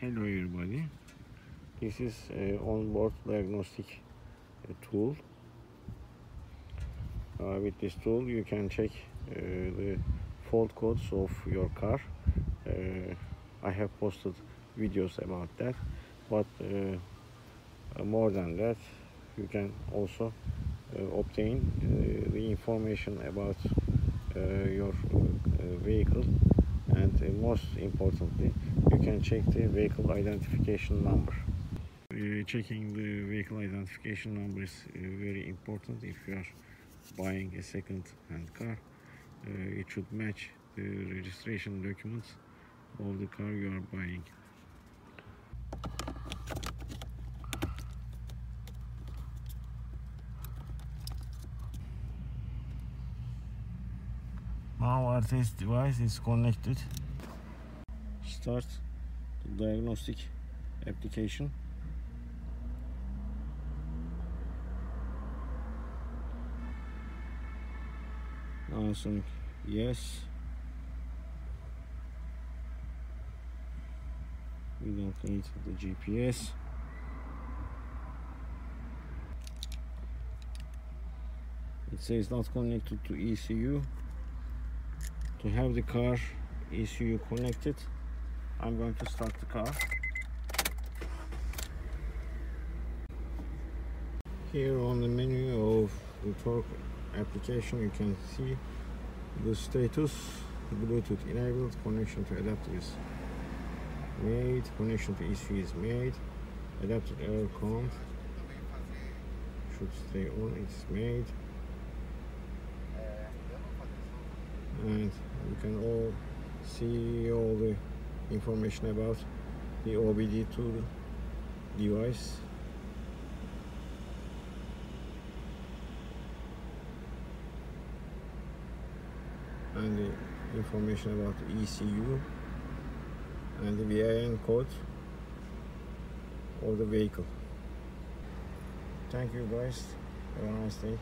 Hello everybody. This is uh, onboard diagnostic uh, tool. Uh, with this tool you can check uh, the fault codes of your car. Uh, I have posted videos about that, but uh, more than that you can also uh, obtain uh, the information about uh, your uh, vehicle and most importantly you can check the vehicle identification number. Uh, checking the vehicle identification number is uh, very important. If you are buying a second hand car uh, it should match the registration documents of the car you are buying Now our test device is connected. Start the diagnostic application. Answering yes. We don't need the GPS. It says not connected to ECU to have the car ECU connected I'm going to start the car. Here on the menu of the torque application you can see the status. Bluetooth enabled connection to adapter is made connection to ECU is made. Adapter error count should stay on it's made. And can all see all the information about the OBD2 device. And the information about the ECU and the VIN code of the vehicle. Thank you guys. Have a nice day